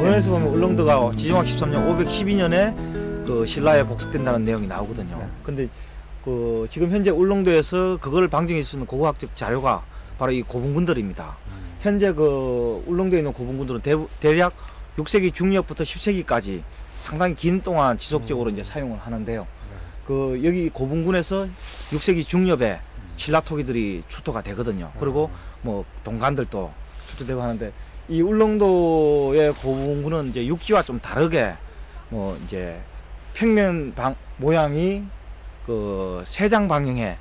원에서 보면 울릉도가 지정학 13년 512년에 그 신라에 복속된다는 내용이 나오거든요. 네. 근데 그 지금 현재 울릉도에서 그걸 방증할 수 있는 고고학적 자료가 바로 이 고분군들입니다. 현재 그 울릉도에 있는 고분군들은 대, 대략 6세기 중력부터 10세기까지 상당히 긴 동안 지속적으로 음. 이제 사용을 하는데요. 그 여기 고분군에서 6세기 중엽에 신라 토기들이出토가 되거든요. 그리고 뭐 동간들도 출토되고 하는데 이 울릉도의 고분군은 이제 육지와 좀 다르게 뭐 이제 평면 방 모양이 그 세장 방향의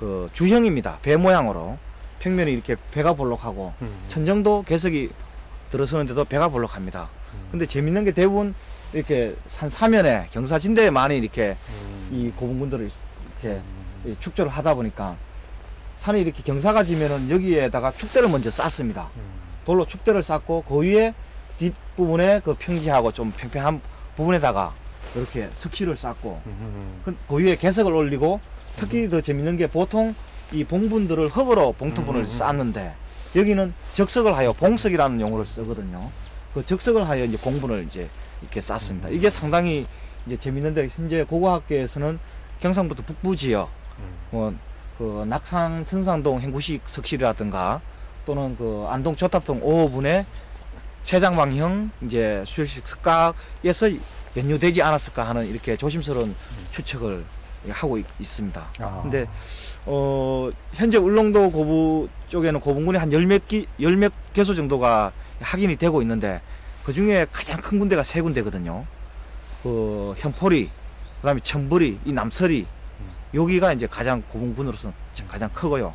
그 주형입니다. 배 모양으로 평면이 이렇게 배가 볼록하고 음. 천정도 개석이 들어서는데도 배가 볼록합니다. 근데 재밌는 게 대부분 이렇게 산 사면에 경사진대에 많이 이렇게 음. 이 고분군들을 이렇게 이 축조를 하다 보니까 산이 이렇게 경사가 지면은 여기에다가 축대를 먼저 쌓습니다. 음. 돌로 축대를 쌓고 그 위에 뒷부분에 그 평지하고 좀 팽팽한 부분에다가 이렇게 석실을 쌓고 음. 그, 그 위에 개석을 올리고 특히 더 재밌는 게 보통 이 봉분들을 흙으로 봉토분을 음. 쌓는데 여기는 적석을 하여 봉석이라는 용어를 쓰거든요. 그 적석을 하여 이제 공분을 이제 이렇게 쌓습니다. 이게 상당히 이제 재밌는데 현재 고고학계에서는 경상북도 북부 지역 음. 뭐그 낙산 선산동 행구식 석실이라든가 또는 그 안동 조탑동 5호분의 세장방형 이제 수혈식 석각에서 연유되지 않았을까 하는 이렇게 조심스러운 추측을 하고 있, 습니다 아. 근데 어 현재 울릉도 고부 쪽에는 고분군이 한 열몇기열몇 개소 정도가 확인이 되고 있는데 그 중에 가장 큰 군데가 세 군데거든요. 그 현포리, 그다음에 천부리, 이 남설이 여기가 이제 가장 고분군으로서 가장 크고요.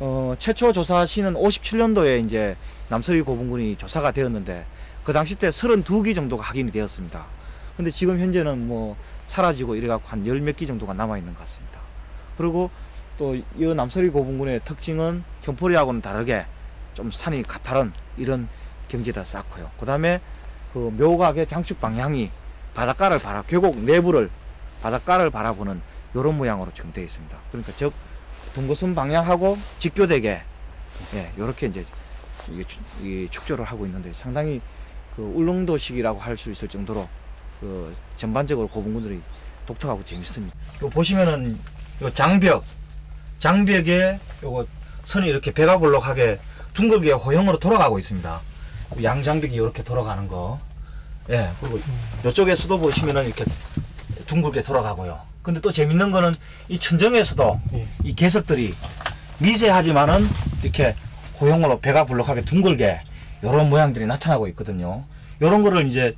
어 최초 조사 시는 57년도에 이제 남설이 고분군이 조사가 되었는데 그 당시 때 32기 정도가 확인이 되었습니다. 근데 지금 현재는 뭐 사라지고 이래갖고 한 열 몇 기 정도가 남아 있는 것 같습니다. 그리고 또 이 남서리 고분군의 특징은 현포리하고는 다르게 좀 산이 가파른 이런 경지에다 쌓고요. 그 다음에 그 묘각의 장축 방향이 바닷가를 바라 계곡 내부를 바닷가를 바라보는 이런 모양으로 지금 되어 있습니다. 그러니까 즉 동거선 방향하고 직교되게 예, 이렇게 이제 이게 추- 이 축조를 하고 있는데 상당히 그 울릉도식이라고 할 수 있을 정도로 그 전반적으로 고분군들이 독특하고 재밌습니다. 요 보시면은 요 장벽 장벽에 요거 선이 이렇게 배가 볼록하게 둥글게 호형으로 돌아가고 있습니다. 양 장벽이 이렇게 돌아가는 거. 예, 그리고 이쪽에서도 보시면은 이렇게 둥글게 돌아가고요. 근데 또 재밌는 거는 이 천정에서도 예. 이 개석들이 미세하지만은 이렇게 호형으로 배가 볼록하게 둥글게 이런 모양들이 나타나고 있거든요. 이런 거를 이제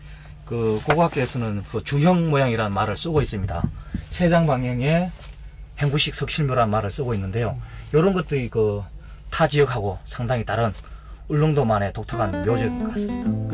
그 고고학계에서는 그 주형 모양이라는 말을 쓰고 있습니다. 세장 방향의 행구식 석실묘라는 말을 쓰고 있는데요. 이런 것들이 그 타 지역하고 상당히 다른 울릉도만의 독특한 묘적인 것 같습니다.